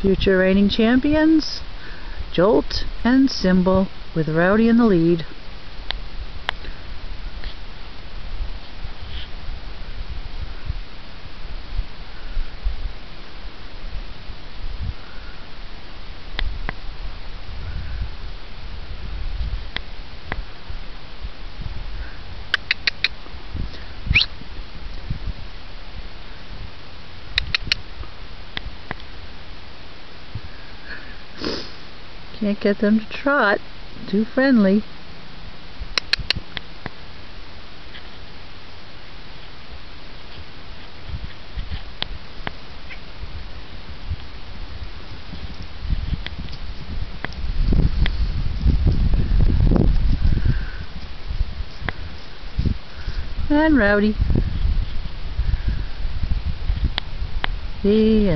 Future reigning champions, Jolt and Cymbal with Rowdy in the lead. Can't get them to trot. Too friendly. And Rowdy. The